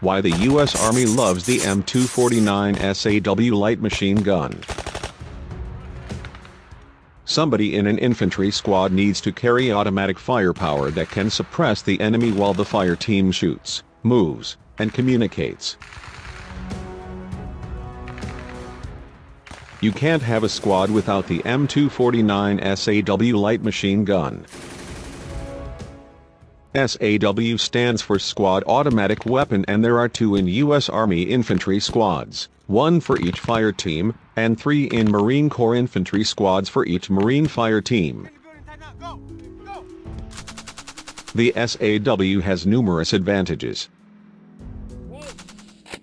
why the U.S. Army loves the M249 SAW light machine gun. Somebody in an infantry squad needs to carry automatic firepower that can suppress the enemy while the fire team shoots, moves, and communicates. You can't have a squad without the M249 SAW light machine gun. SAW stands for Squad Automatic Weapon and there are two in U.S. Army infantry squads, one for each fire team, and three in Marine Corps infantry squads for each Marine fire team. The SAW has numerous advantages.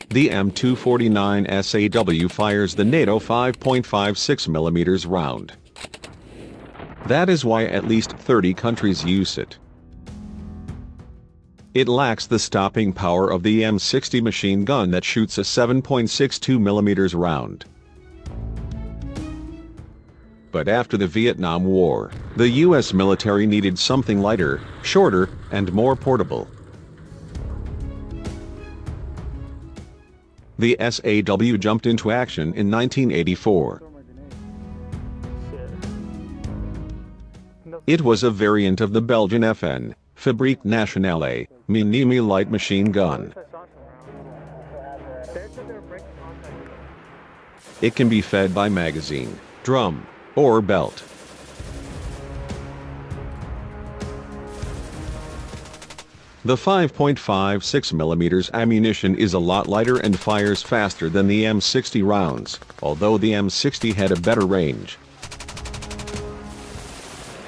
The M249 SAW fires the NATO 5.56mm round. That is why at least 30 countries use it. It lacks the stopping power of the M60 machine gun that shoots a 7.62mm round. But after the Vietnam War, the U.S. military needed something lighter, shorter, and more portable. The SAW jumped into action in 1984. It was a variant of the Belgian FN, Fabrique Nationale, Minimi light machine gun. It can be fed by magazine, drum, or belt. The 5.56mm ammunition is a lot lighter and fires faster than the M60 rounds, although the M60 had a better range.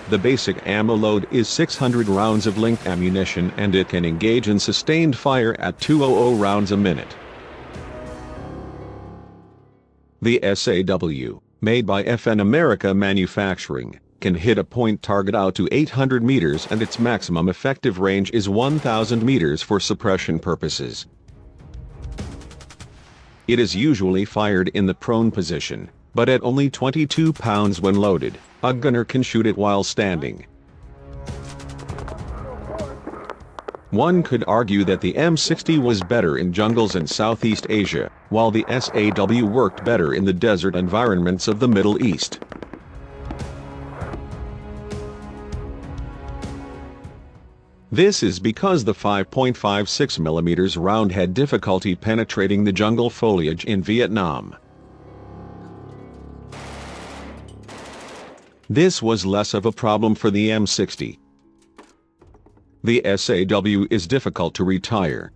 The basic ammo load is 600 rounds of linked ammunition and it can engage in sustained fire at 200 rounds a minute. The SAW, made by FN America Manufacturing, can hit a point target out to 800 meters and its maximum effective range is 1000 meters for suppression purposes. It is usually fired in the prone position, but at only 22 pounds when loaded, a gunner can shoot it while standing. One could argue that the M60 was better in jungles in Southeast Asia, while the SAW worked better in the desert environments of the Middle East. This is because the 5.56mm round had difficulty penetrating the jungle foliage in Vietnam. This was less of a problem for the M60. The SAW is difficult to retire,